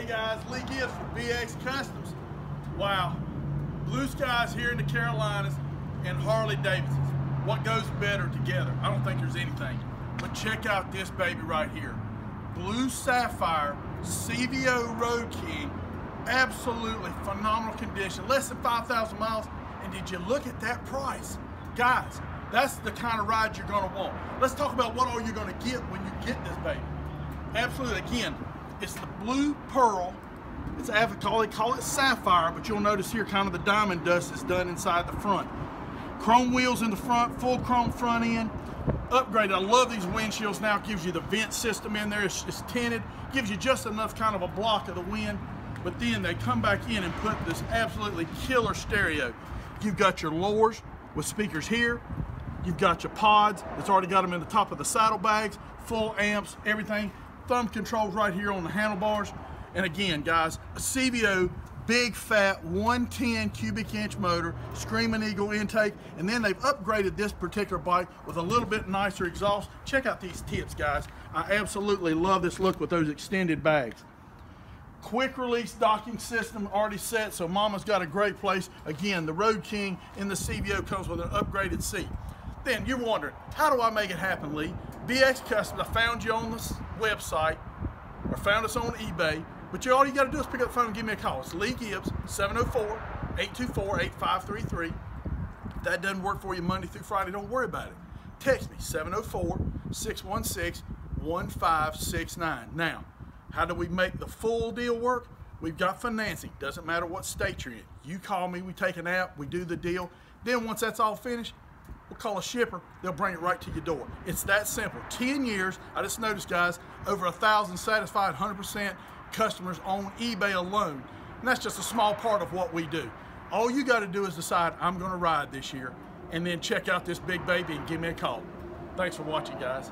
Hey guys, Lee Gibbs from BX Customs. Wow, blue skies here in the Carolinas and Harley Davidsons. What goes better together? I don't think there's anything. But check out this baby right here. Blue Sapphire CVO Road King. Absolutely phenomenal condition. Less than 5,000 miles. And did you look at that price? Guys, that's the kind of ride you're gonna want. Let's talk about what all you're gonna get when you get this baby. Absolutely, again, it's the blue pearl. It's call they call it sapphire, but you'll notice here kind of the diamond dust is done inside the front. Chrome wheels in the front, full chrome front end. Upgraded. I love these windshields now. It gives you the vent system in there. It's, it's tinted. Gives you just enough kind of a block of the wind. But then they come back in and put this absolutely killer stereo. You've got your lowers with speakers here. You've got your pods. It's already got them in the top of the saddlebags, full amps, everything thumb controls right here on the handlebars. And again, guys, a CVO big fat 110 cubic inch motor, Screaming Eagle intake, and then they've upgraded this particular bike with a little bit nicer exhaust. Check out these tips, guys. I absolutely love this look with those extended bags. Quick release docking system already set, so mama's got a great place. Again, the Road King in the CVO comes with an upgraded seat. Then you're wondering, how do I make it happen, Lee? BX Customs, I found you on this website or found us on eBay, but you all you got to do is pick up the phone and give me a call. It's Lee Gibbs, 704-824-8533. If that doesn't work for you Monday through Friday, don't worry about it. Text me, 704-616-1569. Now, how do we make the full deal work? We've got financing. Doesn't matter what state you're in. You call me, we take an app, we do the deal. Then once that's all finished, We'll call a shipper. They'll bring it right to your door. It's that simple. 10 years. I just noticed, guys, over a thousand satisfied 100% customers on eBay alone. And that's just a small part of what we do. All you got to do is decide, I'm going to ride this year, and then check out this big baby and give me a call. Thanks for watching, guys.